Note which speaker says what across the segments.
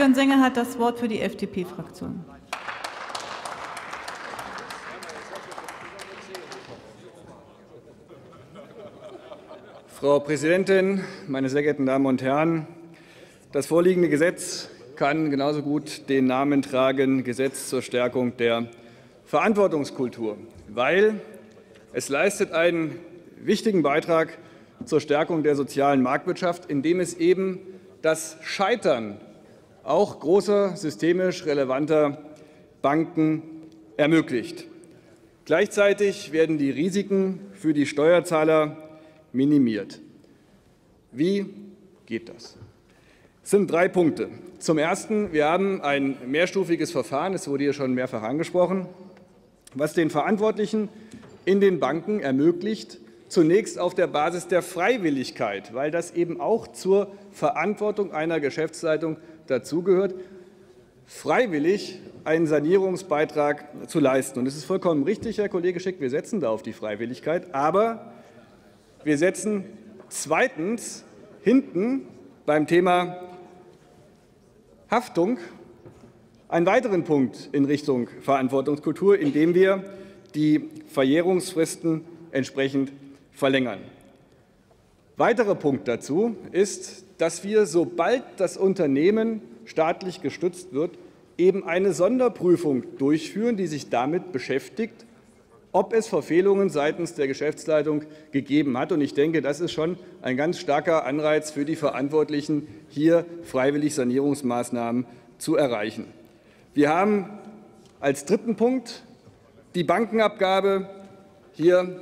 Speaker 1: Björn Sänger hat das Wort für die FDP-Fraktion.
Speaker 2: Frau Präsidentin, meine sehr geehrten Damen und Herren! Das vorliegende Gesetz kann genauso gut den Namen tragen Gesetz zur Stärkung der Verantwortungskultur, weil es leistet einen wichtigen Beitrag zur Stärkung der sozialen Marktwirtschaft, indem es eben das Scheitern auch großer systemisch relevanter Banken ermöglicht. Gleichzeitig werden die Risiken für die Steuerzahler minimiert. Wie geht das? Es sind drei Punkte. Zum Ersten, wir haben ein mehrstufiges Verfahren, es wurde hier schon mehrfach angesprochen, was den Verantwortlichen in den Banken ermöglicht, zunächst auf der Basis der Freiwilligkeit, weil das eben auch zur Verantwortung einer Geschäftsleitung dazugehört, freiwillig einen Sanierungsbeitrag zu leisten. Und es ist vollkommen richtig, Herr Kollege Schick, wir setzen da auf die Freiwilligkeit. Aber wir setzen zweitens hinten beim Thema Haftung einen weiteren Punkt in Richtung Verantwortungskultur, indem wir die Verjährungsfristen entsprechend verlängern. Weiterer Punkt dazu ist, dass wir, sobald das Unternehmen staatlich gestützt wird, eben eine Sonderprüfung durchführen, die sich damit beschäftigt, ob es Verfehlungen seitens der Geschäftsleitung gegeben hat. Ich denke, das ist schon ein ganz starker Anreiz für die Verantwortlichen, hier freiwillig Sanierungsmaßnahmen zu erreichen. Wir haben als dritten Punkt die Bankenabgabe hier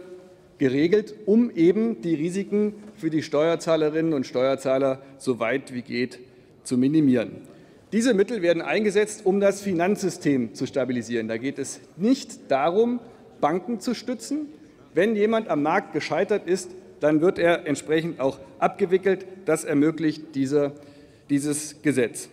Speaker 2: geregelt, um eben die Risiken für die Steuerzahlerinnen und Steuerzahler so weit wie geht zu minimieren. Diese Mittel werden eingesetzt, um das Finanzsystem zu stabilisieren. Da geht es nicht darum, Banken zu stützen. Wenn jemand am Markt gescheitert ist, dann wird er entsprechend auch abgewickelt. Das ermöglicht dieser, dieses Gesetz.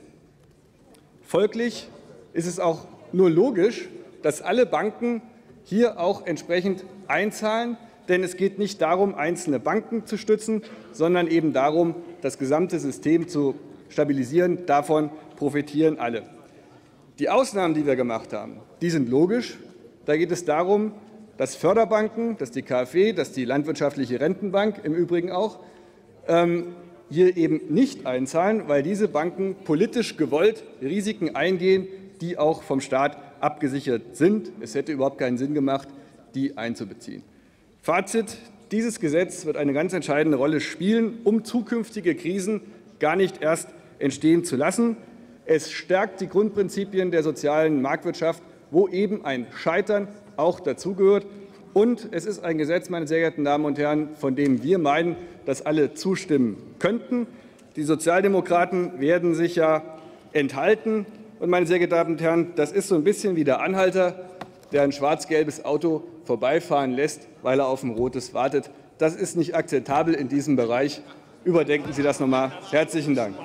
Speaker 2: Folglich ist es auch nur logisch, dass alle Banken hier auch entsprechend einzahlen. Denn es geht nicht darum, einzelne Banken zu stützen, sondern eben darum, das gesamte System zu stabilisieren. Davon profitieren alle. Die Ausnahmen, die wir gemacht haben, die sind logisch. Da geht es darum, dass Förderbanken, dass die KfW, dass die Landwirtschaftliche Rentenbank im Übrigen auch ähm, hier eben nicht einzahlen, weil diese Banken politisch gewollt Risiken eingehen, die auch vom Staat abgesichert sind. Es hätte überhaupt keinen Sinn gemacht, die einzubeziehen. Fazit. Dieses Gesetz wird eine ganz entscheidende Rolle spielen, um zukünftige Krisen gar nicht erst entstehen zu lassen. Es stärkt die Grundprinzipien der sozialen Marktwirtschaft wo eben ein Scheitern auch dazugehört. Und es ist ein Gesetz, meine sehr geehrten Damen und Herren, von dem wir meinen, dass alle zustimmen könnten. Die Sozialdemokraten werden sich ja enthalten. Und meine sehr geehrten Damen und Herren, das ist so ein bisschen wie der Anhalter, der ein schwarz-gelbes Auto vorbeifahren lässt, weil er auf ein rotes wartet. Das ist nicht akzeptabel in diesem Bereich. Überdenken Sie das nochmal. Herzlichen Dank.